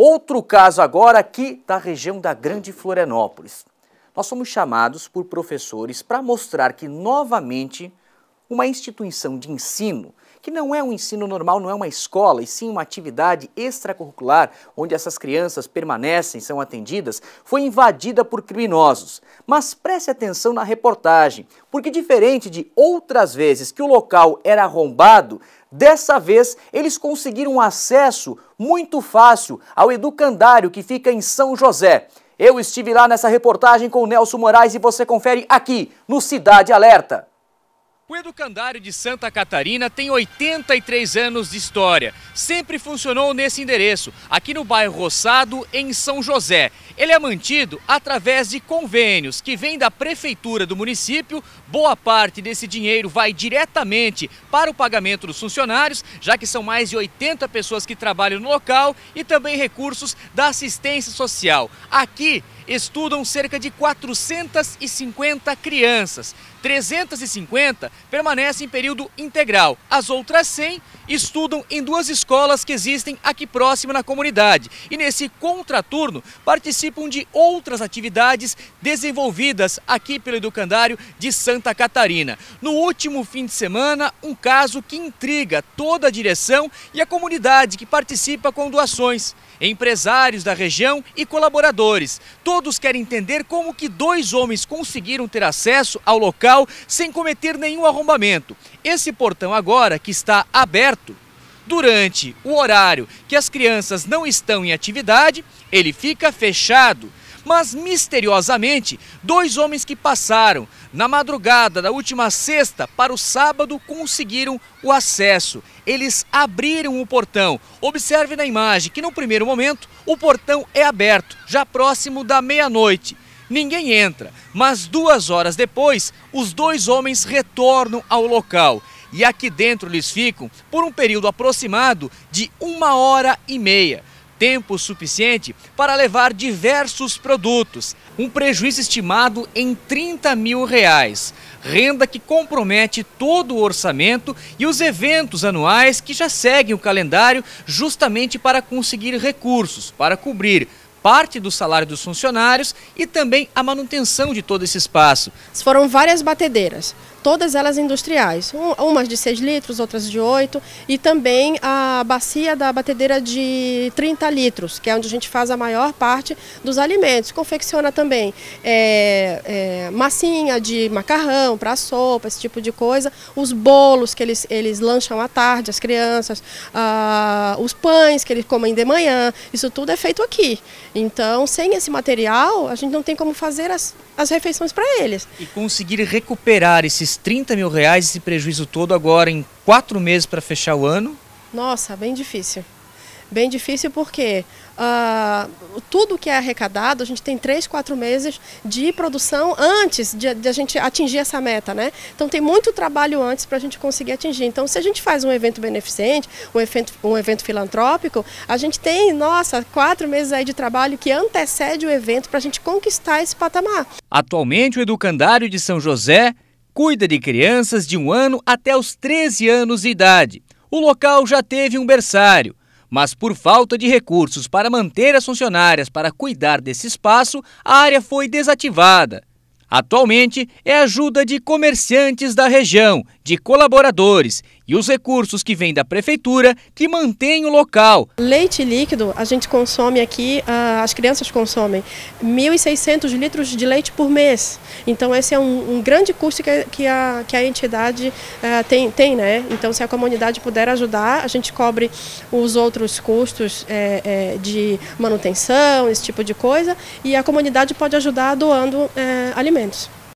Outro caso agora aqui da região da Grande Florianópolis. Nós somos chamados por professores para mostrar que novamente uma instituição de ensino que não é um ensino normal, não é uma escola, e sim uma atividade extracurricular onde essas crianças permanecem, são atendidas, foi invadida por criminosos. Mas preste atenção na reportagem, porque diferente de outras vezes que o local era arrombado, dessa vez eles conseguiram acesso muito fácil ao educandário que fica em São José. Eu estive lá nessa reportagem com o Nelson Moraes e você confere aqui no Cidade Alerta. O Educandário de Santa Catarina tem 83 anos de história. Sempre funcionou nesse endereço, aqui no bairro Roçado, em São José. Ele é mantido através de convênios que vêm da prefeitura do município. Boa parte desse dinheiro vai diretamente para o pagamento dos funcionários, já que são mais de 80 pessoas que trabalham no local, e também recursos da assistência social. Aqui estudam cerca de 450 crianças. 350 permanecem em período integral. As outras 100 estudam em duas escolas que existem aqui próximo na comunidade. E nesse contraturno participam de outras atividades desenvolvidas aqui pelo Educandário de Santa Catarina. No último fim de semana, um caso que intriga toda a direção e a comunidade que participa com doações empresários da região e colaboradores. Todos querem entender como que dois homens conseguiram ter acesso ao local sem cometer nenhum arrombamento. Esse portão agora que está aberto durante o horário que as crianças não estão em atividade, ele fica fechado mas misteriosamente, dois homens que passaram na madrugada da última sexta para o sábado conseguiram o acesso. Eles abriram o portão. Observe na imagem que no primeiro momento o portão é aberto, já próximo da meia-noite. Ninguém entra, mas duas horas depois, os dois homens retornam ao local e aqui dentro eles ficam por um período aproximado de uma hora e meia tempo suficiente para levar diversos produtos. Um prejuízo estimado em 30 mil reais. Renda que compromete todo o orçamento e os eventos anuais que já seguem o calendário justamente para conseguir recursos, para cobrir parte do salário dos funcionários e também a manutenção de todo esse espaço. Foram várias batedeiras, todas elas industriais, umas de 6 litros, outras de 8, e também a bacia da batedeira de 30 litros, que é onde a gente faz a maior parte dos alimentos. Confecciona também é, é, massinha de macarrão para sopa, esse tipo de coisa, os bolos que eles, eles lancham à tarde, as crianças, ah, os pães que eles comem de manhã, isso tudo é feito aqui. Então, sem esse material, a gente não tem como fazer as, as refeições para eles. E conseguir recuperar esses 30 mil reais, esse prejuízo todo agora em quatro meses para fechar o ano? Nossa, bem difícil. Bem difícil porque uh, tudo que é arrecadado, a gente tem três, quatro meses de produção antes de, de, a gente atingir essa meta, né? Então tem muito trabalho antes para a gente conseguir atingir. Então se a gente faz um evento beneficente, um evento, um evento filantrópico, a gente tem, nossa, quatro meses aí de trabalho que antecede o evento para a gente conquistar esse patamar. Atualmente o Educandário de São José cuida de crianças de um ano até os 13 anos de idade. O local já teve um berçário mas por falta de recursos para manter as funcionárias para cuidar desse espaço, a área foi desativada. Atualmente é ajuda de comerciantes da região, de colaboradores e os recursos que vêm da prefeitura que mantêm o local. Leite líquido, a gente consome aqui, as crianças consomem 1.600 litros de leite por mês. Então esse é um, grande custo que, a, que a entidade uh, tem, tem, né? Então se a comunidade puder ajudar, a gente cobre os outros custos é, é, de manutenção, esse tipo de coisa, e a comunidade pode ajudar doando alimentos.